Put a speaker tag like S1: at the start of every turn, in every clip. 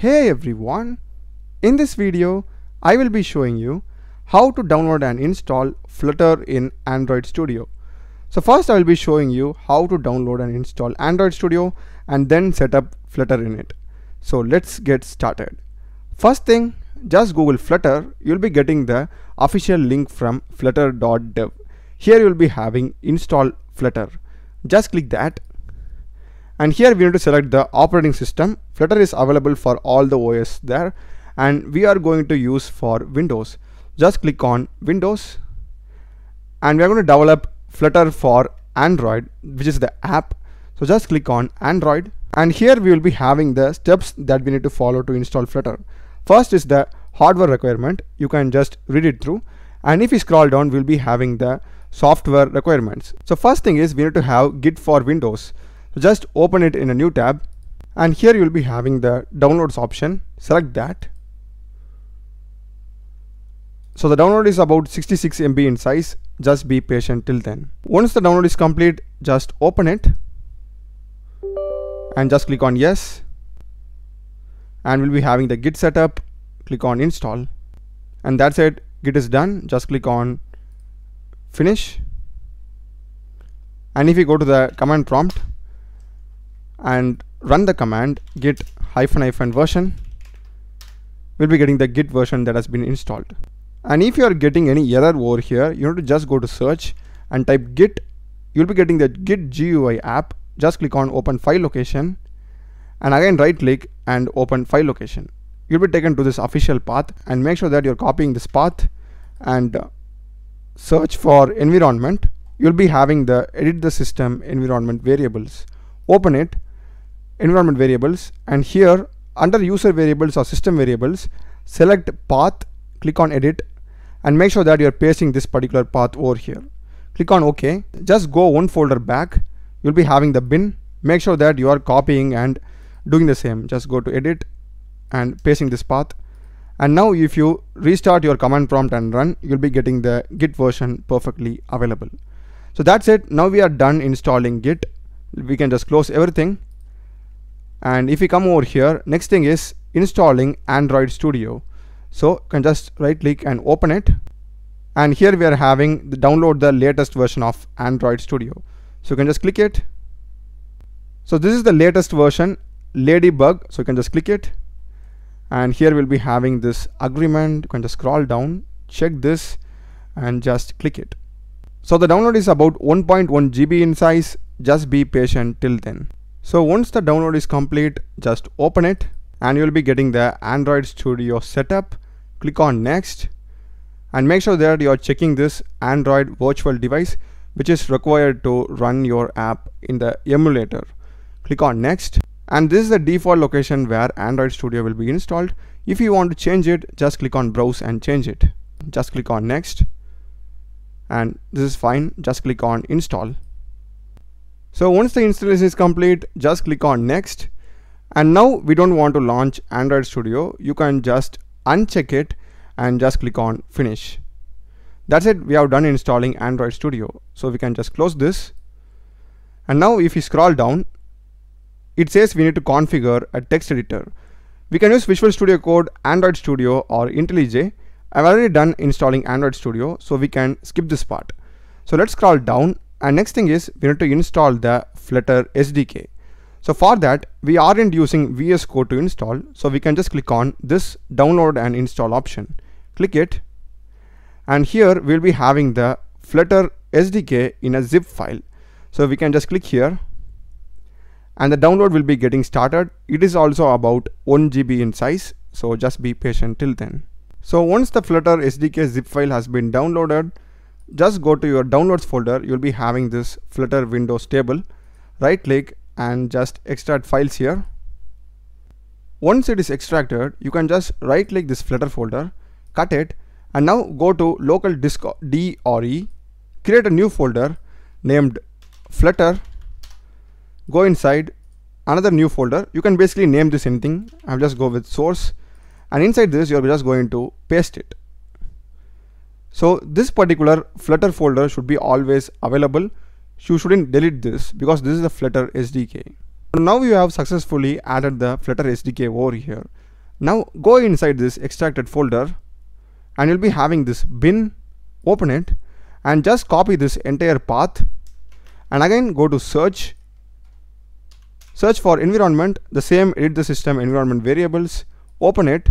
S1: Hey everyone! In this video, I will be showing you how to download and install Flutter in Android Studio. So first I will be showing you how to download and install Android Studio and then set up Flutter in it. So let's get started. First thing, just Google Flutter, you'll be getting the official link from flutter.dev. Here you'll be having install Flutter. Just click that and here we need to select the operating system. Flutter is available for all the os there. And we are going to use for windows. Just click on windows. And we are going to develop flutter for android which is the app. So just click on android. And here we will be having the steps that we need to follow to install flutter. First is the hardware requirement. You can just read it through. And if you scroll down we'll be having the software requirements. So first thing is we need to have git for windows so just open it in a new tab and here you will be having the downloads option. Select that. So the download is about 66 MB in size. Just be patient till then. Once the download is complete, just open it and just click on yes. And we'll be having the git setup. Click on install and that's it. Git is done. Just click on finish. And if you go to the command prompt, and run the command git hyphen hyphen version. We'll be getting the git version that has been installed. And if you are getting any error over here you need to just go to search and type git. You'll be getting the git GUI app. Just click on open file location and again right click and open file location. You'll be taken to this official path and make sure that you're copying this path and uh, search for environment. You'll be having the edit the system environment variables. Open it environment variables and here under user variables or system variables select path click on edit and make sure that you're pasting this particular path over here. Click on ok. Just go one folder back. You'll be having the bin. Make sure that you are copying and doing the same. Just go to edit and pasting this path. And now if you restart your command prompt and run you'll be getting the git version perfectly available. So that's it. Now we are done installing git. We can just close everything and if we come over here next thing is installing Android Studio. So you can just right click and open it. And here we are having the download the latest version of Android Studio. So you can just click it. So this is the latest version ladybug. So you can just click it. And here we'll be having this agreement. You can just scroll down check this and just click it. So the download is about 1.1 GB in size. Just be patient till then so once the download is complete, just open it and you'll be getting the Android Studio setup. Click on next and make sure that you're checking this Android virtual device which is required to run your app in the emulator. Click on next and this is the default location where Android Studio will be installed. If you want to change it, just click on browse and change it. Just click on next and this is fine. Just click on install. So once the installation is complete, just click on next. And now we don't want to launch Android Studio. You can just uncheck it and just click on finish. That's it. We have done installing Android Studio. So we can just close this. And now if you scroll down, it says we need to configure a text editor. We can use Visual Studio Code, Android Studio or IntelliJ. I've already done installing Android Studio, so we can skip this part. So let's scroll down and next thing is we need to install the Flutter SDK. So for that we aren't using VS Code to install so we can just click on this download and install option. Click it and here we'll be having the Flutter SDK in a zip file. So we can just click here and the download will be getting started. It is also about 1 GB in size so just be patient till then. So once the Flutter SDK zip file has been downloaded just go to your downloads folder. You'll be having this flutter windows stable. Right click and just extract files here. Once it is extracted you can just right click this flutter folder cut it and now go to local disk D or E create a new folder named flutter go inside another new folder. You can basically name this anything. I'll just go with source. And inside this you're just going to paste it so this particular Flutter folder should be always available. You shouldn't delete this because this is the Flutter SDK. Now you have successfully added the Flutter SDK over here. now go inside this extracted folder and you'll be having this bin. Open it and just copy this entire path. And again go to search. Search for environment. The same edit the system environment variables. Open it.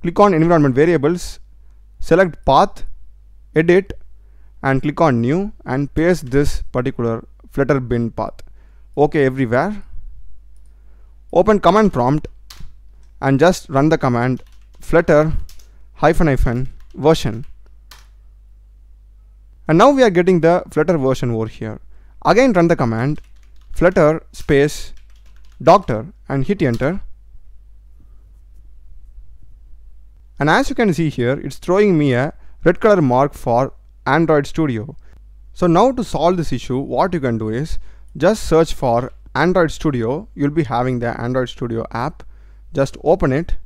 S1: Click on environment variables. Select path edit and click on new and paste this particular flutter bin path. Ok everywhere. Open command prompt and just run the command flutter hyphen hyphen version. And now we are getting the flutter version over here. Again run the command flutter space doctor and hit enter. And as you can see here it's throwing me a red color mark for Android Studio. So now to solve this issue what you can do is just search for Android Studio. You'll be having the Android Studio app. Just open it.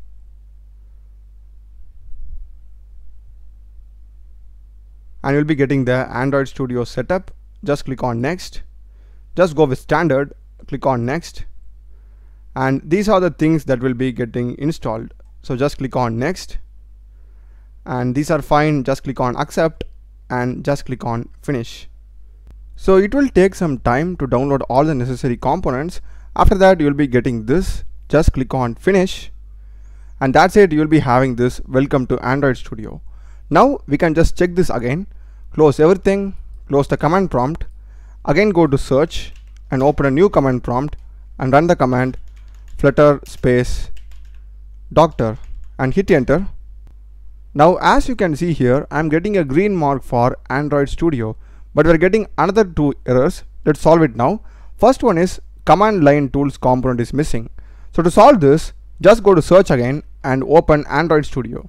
S1: And you'll be getting the Android Studio setup. Just click on next. Just go with standard. Click on next. And these are the things that will be getting installed. So just click on next and these are fine. Just click on accept and just click on finish. So it will take some time to download all the necessary components. After that you'll be getting this. Just click on finish. And that's it. You'll be having this. Welcome to Android Studio. Now we can just check this again. Close everything. Close the command prompt. Again go to search and open a new command prompt and run the command flutter space doctor and hit enter now as you can see here I'm getting a green mark for Android Studio but we're getting another two errors. Let's solve it now. First one is command line tools component is missing. So to solve this just go to search again and open Android Studio.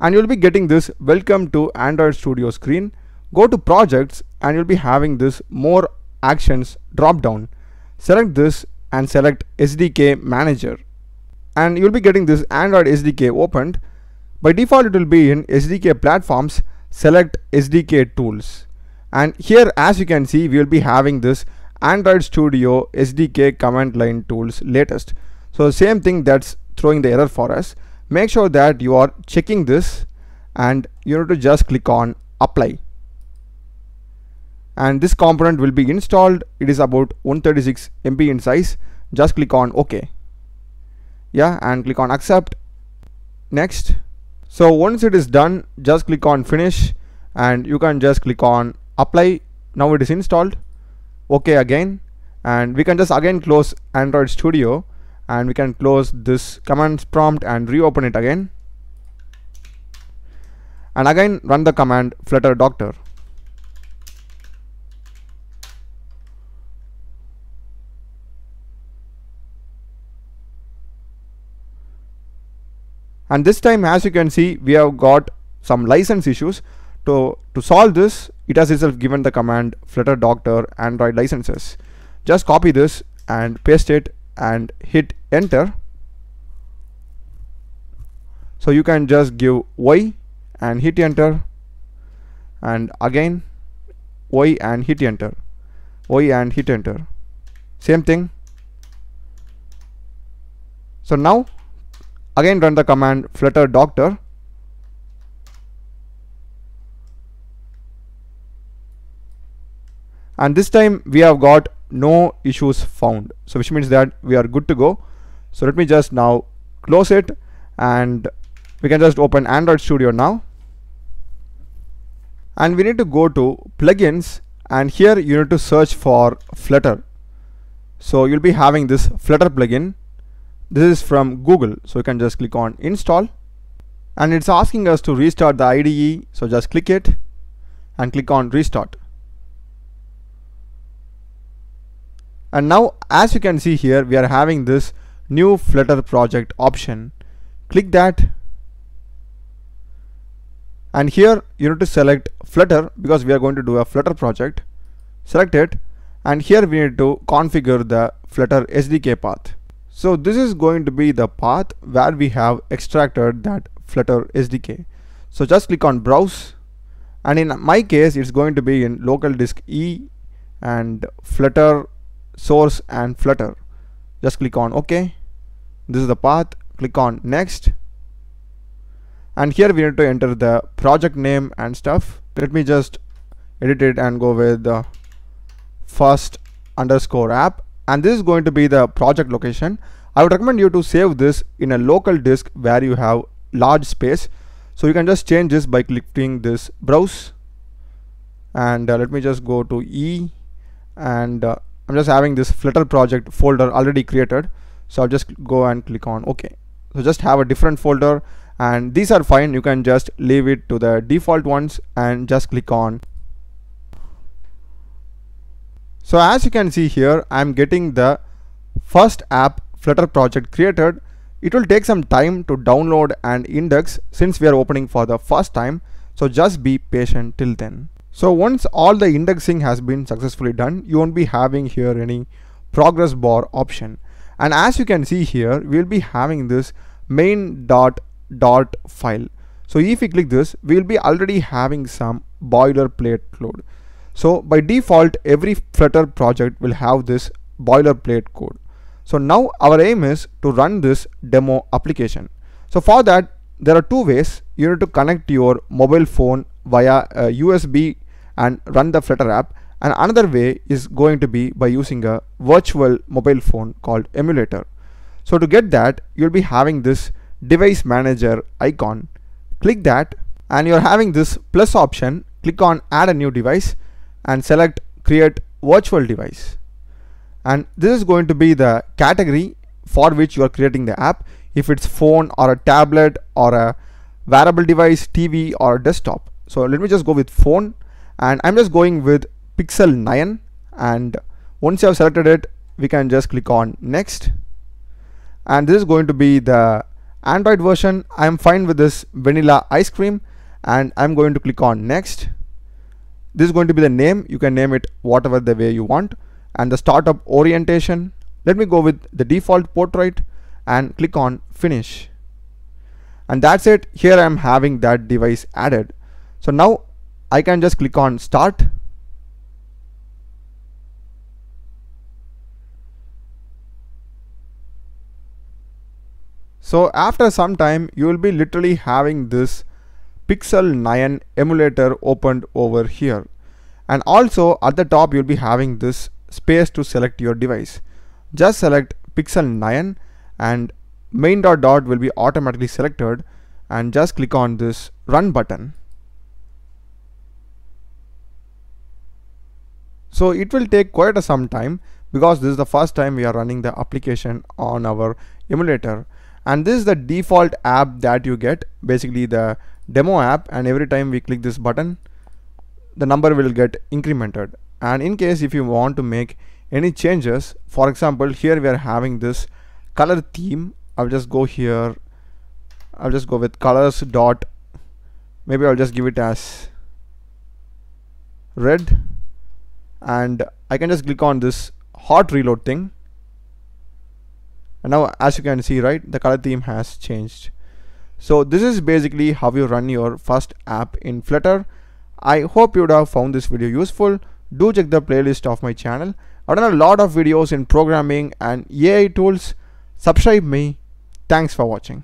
S1: And you'll be getting this welcome to Android Studio screen. Go to projects and you'll be having this more actions drop down. Select this and select SDK manager and you'll be getting this Android SDK opened. By default it will be in SDK platforms. Select SDK tools. And here as you can see we will be having this Android Studio SDK command line tools latest. So same thing that's throwing the error for us. Make sure that you are checking this and you need to just click on apply. And this component will be installed. It is about 136 MB in size. Just click on OK yeah and click on accept. Next. So once it is done just click on finish and you can just click on apply. Now it is installed. OK again. And we can just again close Android Studio and we can close this commands prompt and reopen it again. And again run the command flutter doctor and this time as you can see we have got some license issues. To to solve this it has itself given the command flutter doctor android licenses. Just copy this and paste it and hit enter. So you can just give y and hit enter. And again y and hit enter. Y and hit enter. Same thing. So now again run the command flutter doctor. And this time we have got no issues found. So which means that we are good to go. So let me just now close it. And we can just open Android Studio now. And we need to go to plugins. And here you need to search for Flutter. So you'll be having this Flutter plugin this is from Google. So you can just click on install. And it's asking us to restart the IDE so just click it and click on restart. And now as you can see here we are having this new flutter project option. Click that. And here you need to select flutter because we are going to do a flutter project. Select it. And here we need to configure the flutter SDK path so this is going to be the path where we have extracted that flutter SDK so just click on browse and in my case it's going to be in local disk E and flutter source and flutter. Just click on ok. This is the path. Click on next. And here we need to enter the project name and stuff. Let me just edit it and go with the first underscore app and this is going to be the project location. I would recommend you to save this in a local disk where you have large space. So you can just change this by clicking this browse. And uh, let me just go to E. And uh, I'm just having this flutter project folder already created. So I'll just go and click on OK. So just have a different folder. And these are fine. You can just leave it to the default ones and just click on so as you can see here I'm getting the first app flutter project created. It will take some time to download and index since we are opening for the first time. So just be patient till then. So once all the indexing has been successfully done you won't be having here any progress bar option. And as you can see here we'll be having this main dot dart file. So if we click this we'll be already having some boilerplate code so by default every flutter project will have this boilerplate code. So now our aim is to run this demo application. So for that there are two ways. You need to connect your mobile phone via uh, USB and run the flutter app. And another way is going to be by using a virtual mobile phone called emulator. So to get that you'll be having this device manager icon. Click that and you're having this plus option. Click on add a new device and select create virtual device. And this is going to be the category for which you are creating the app. If it's phone or a tablet or a wearable device TV or desktop. So let me just go with phone. And I'm just going with pixel 9 and once you have selected it we can just click on next. And this is going to be the Android version. I'm fine with this vanilla ice cream. And I'm going to click on next this is going to be the name. You can name it whatever the way you want. And the startup orientation. Let me go with the default portrait and click on finish. And that's it. Here I'm having that device added. So now I can just click on start. So after some time you will be literally having this Pixel 9 emulator opened over here and also at the top you'll be having this space to select your device. Just select Pixel 9 and main dot dart will be automatically selected and just click on this run button. So it will take quite a some time because this is the first time we are running the application on our emulator and this is the default app that you get basically the demo app and every time we click this button the number will get incremented. And in case if you want to make any changes for example here we are having this color theme. I'll just go here. I'll just go with colors dot. Maybe I'll just give it as red. And I can just click on this hot reload thing. And now as you can see right the color theme has changed so this is basically how you run your first app in flutter. I hope you would have found this video useful. Do check the playlist of my channel. I've done a lot of videos in programming and ai tools. Subscribe me. Thanks for watching